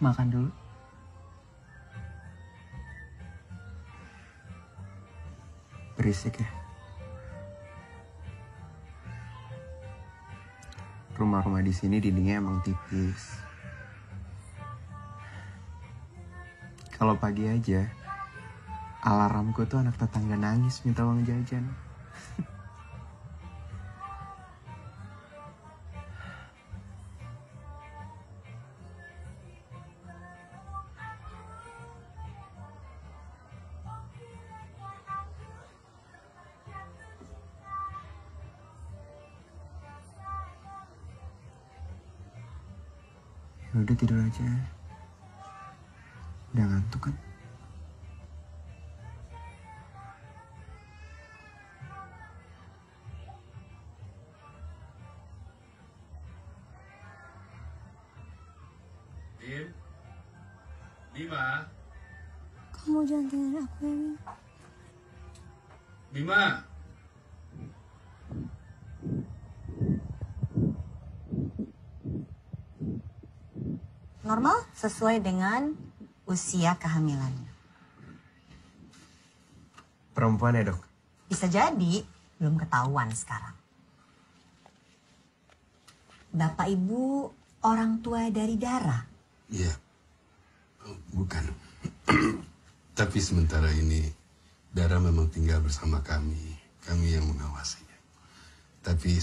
Makan dulu. Berisik ya. Rumah-rumah di sini dindingnya emang tipis. Kalau pagi aja, alarmku tuh anak tetangga nangis minta uang jajan. Ya udah tidur aja. Udah ngantuk kan? Bim? Bima? Kamu jangan tinggalin aku ya. Bima? Normal sesuai dengan usia kehamilannya. Perempuan ya dok? Bisa jadi belum ketahuan sekarang. Bapak Ibu orang tua dari Dara. Iya, Oh, bukan. Tapi sementara ini Dara memang tinggal bersama kami. Kami yang mengawasinya. Tapi